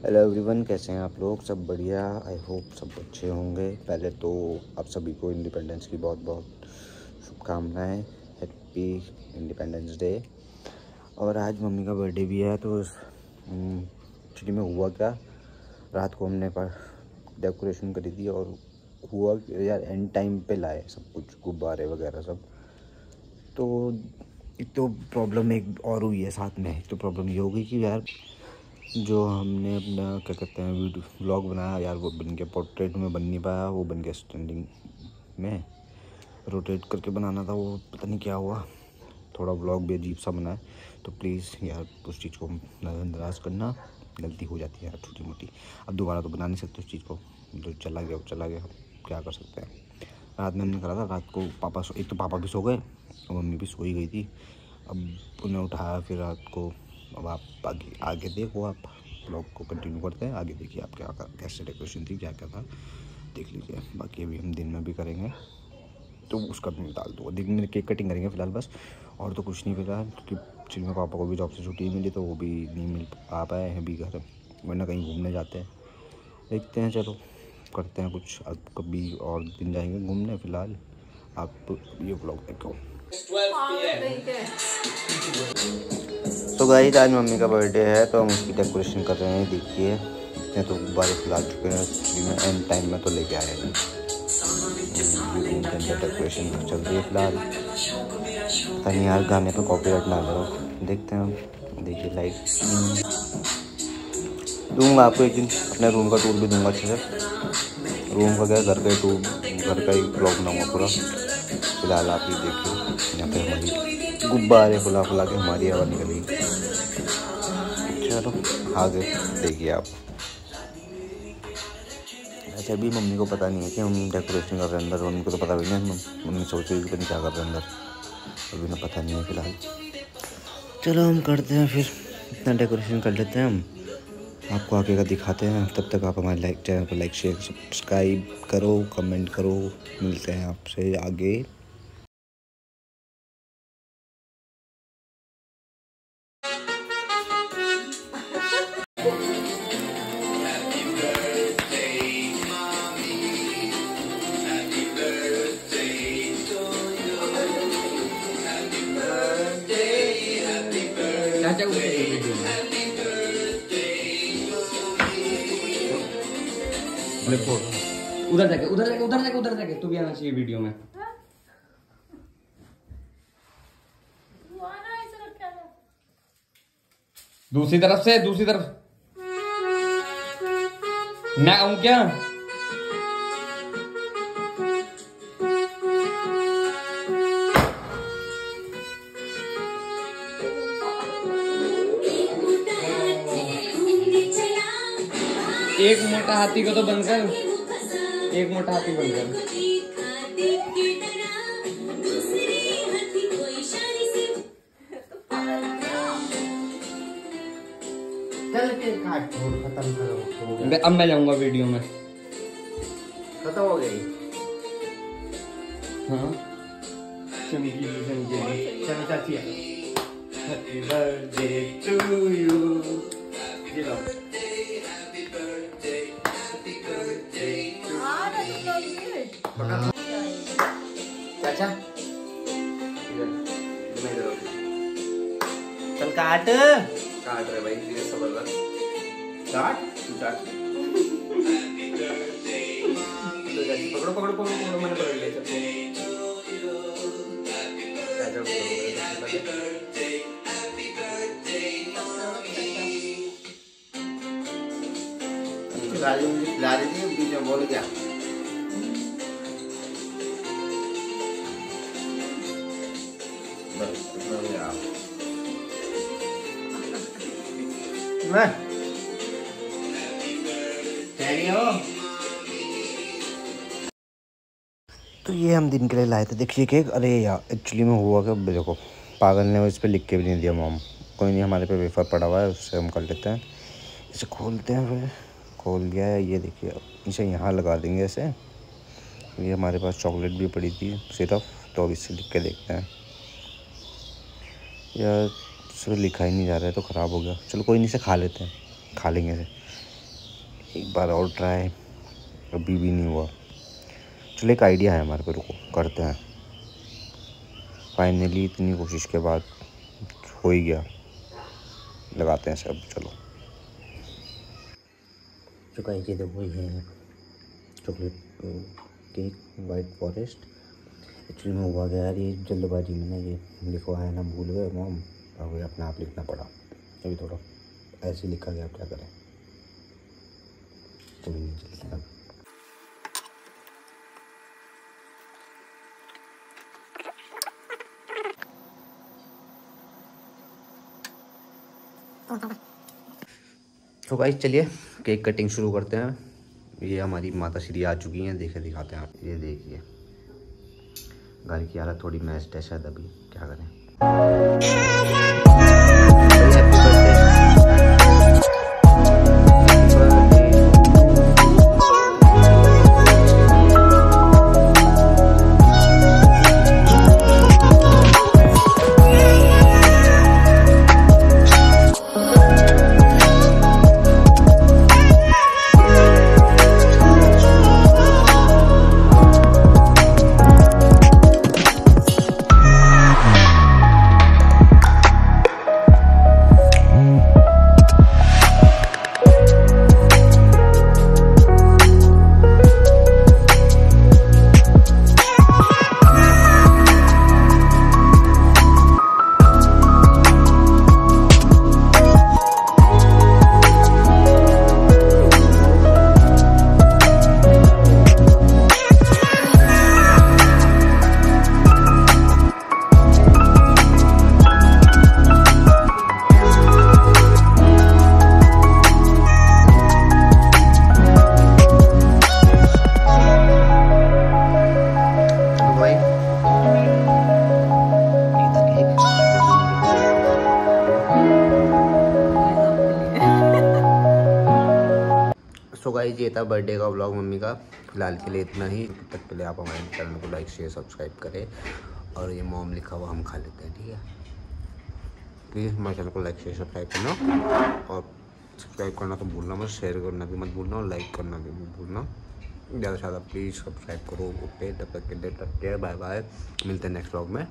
Hello everyone कैसे हैं आप लोग? सब बढ़िया। आई होप सब अच्छे होंगे। पहले तो आप सभी को इंडिपेंडेंस की बहुत बहुत शुभकामनाएँ। हैप्पी इंडिपेंडेंस डे और आज मम्मी का बर्थडे भी है तो एक्चुअली में हुआ क्या? रात को हमने पर डेकोरेशन करी थी और हुआ यार एंड टाइम पे लाए सब कुछ, गुब्बारे वगैरह सब। तो एक तो प्रॉब्लम एक और हुई है साथ में। तो प्रॉब्लम ये हो गई कि यार जो हमने अपना, क्या कहते हैं वीडियो व्लॉग बनाया, यार वो बन गया पोर्ट्रेट में बन नहीं पाया, वो बन गया स्टैंडिंग में रोटेट करके बनाना था, वो पता नहीं क्या हुआ। थोड़ा ब्लॉग भी अजीब सा बना है तो प्लीज़ यार उस चीज़ को नज़रअंदाज करना, गलती हो जाती है यार छोटी मोटी अब दोबारा तो बना नहीं सकते उस चीज़ को जो चला गया वो चला गया, क्या कर सकते हैं। रात में हमने करा था, रात को पापा एक तो पापा भी सो गए, और मम्मी भी सोई गई थी। अब उन्हें उठाया, फिर रात को अब आप आगे आगे देखो आप ब्लॉग को कंटिन्यू करते हैं। आगे देखिए आप क्या कैसे डेकोरेशन थी क्या क्या था। देख लीजिए बाकी अभी हम दिन में भी करेंगे। तो उसका भी डाल दो दिन में केक कटिंग करेंगे फ़िलहाल बस। और तो कुछ नहीं फ़िलहाल क्योंकि चिन्मय पापा को भी जॉब से छुट्टी मिली तो वो भी नहीं मिल आ पाए हैं अभी घर। वरना कहीं घूमने जाते हैं। देखते हैं चलो। करते हैं कुछ। अब कभी और दिन जाएँगे घूमने फ़िलहाल। आप ये ब्लॉग देखो। तो गाइस आज मम्मी का बर्थडे है तो हम उसकी डेकोरेशन कर रहे हैं, देखिए। इतने तो गुब्बारे फैला चुके हैं एक्चुअली में एंड टाइम में तो लेके आए हैं। रूम के डेकोरेशन चल रही है फ़िलहाल। पता नहीं यार, गाने पे कॉपीराइट ना करो देखते हैं हम। देखिए लाइक दूँगा आपको एक दिन, अपने रूम का टूर भी दूँगा अच्छे से। रूम वगैरह, घर का टूर घर का ही ब्लॉग बनाऊँगा पूरा। फ़िलहाल आप ही देखिए यहाँ पे हमारी गुब्बारे फुला फुला के हमारी हवा निकली। चलो आगे देखिए आप। अच्छा अभी मम्मी को पता नहीं है कि हम डेकोरेशन कर रहे हैं अंदर मम्मी को तो पता भी नहीं मम्मी सोच रही थी क्या कर रहे हैं अंदर। अभी ना पता नहीं है फ़िलहाल। चलो हम करते हैं फिर। इतना डेकोरेशन कर लेते हैं हम। आपको आगे का दिखाते हैं, तब तक आप हमारे लाइक चैनल को लाइक शेयर सब्सक्राइब करो कमेंट करो। मिलते हैं आपसे आगे। उधर जाके उधर जाके उधर जाके उधर जाके तू भी आना चाहिए वीडियो में। दूसरी तरफ़ से दूसरी तरफ़। मैं आऊँ क्या? एक मोटा हाथी को तो बनकर एक मोटा हाथी बंद कर चल के काट खत्म करो अब मैं जाऊँगा वीडियो में। खत्म हो गई? हाँ। चमकीली चमकीली चलो चाची हैप्पी बर्थडे टू यू चल काट। काट? रहे भाई धीरे ज़बरदस्त काट काट पकड़ो पकड़ो पकड़ो पकड़ो मैंने पकड़। लिया चलो गाली ला रही थी बीच में बोल गया गया तो ये हम दिन के लिए लाए थे। देखिए केक अरे यार एक्चुअली में हुआ क्या? देखो, पागल ने इस पर लिख के भी नहीं दिया, मोम। कोई नहीं, हमारे पे वेफर पड़ा हुआ है, उससे हम कर लेते हैं। इसे खोलते हैं फिर। खोल दिया है, ये देखिए, इसे यहाँ लगा देंगे ऐसे। ये हमारे पास चॉकलेट भी पड़ी थी, सिर्फ़ तो अब इससे लिख के देखते हैं। यार सिर्फ़ लिखा ही नहीं जा रहा है तो ख़राब हो गया। चलो कोई नहीं से खा लेते हैं। खा लेंगे इसे। एक बार और ट्राई। अभी भी नहीं हुआ। चलो एक आइडिया है हमारे को रुको, करते हैं। फाइनली इतनी कोशिश के बाद हो ही गया। लगाते हैं सब चलो। कहीं ये देखो ये है, chocolate cake white forest actually में हुआ गया ये जल्दबाजी में ना ये लिखवाया ना भूल गए मॉम ये अपने आप लिखना पड़ा। अभी थोड़ा ऐसे लिखा गया, अब क्या करें? कोई नहीं चलता अब तो गाइस चलिए केक कटिंग शुरू करते हैं। ये हमारी माता श्री आ चुकी हैं, देखे दिखाते हैं ये देखिए। घर की हालत थोड़ी मैस्ट है शायद अभी। क्या करें? सो गाइस ये था बर्थडे का ब्लॉग मम्मी का। फ़िलहाल के लिए इतना ही। तब तक लिए आप हमारे चैनल को लाइक शेयर सब्सक्राइब करें। और ये मोम लिखा हुआ हम खा लेते हैं, ठीक है? प्लीज़ हमारे चैनल को लाइक शेयर सब्सक्राइब करना। और सब्सक्राइब करना तो भूलना मत शेयर करना भी मत भूलना और लाइक करना भी मत भूलना। ज़्यादा से ज़्यादा प्लीज़ सब्सक्राइब करो ओके तब तक के लिए टेक केयर बाय बाय मिलते हैं नेक्स्ट ब्लॉग में।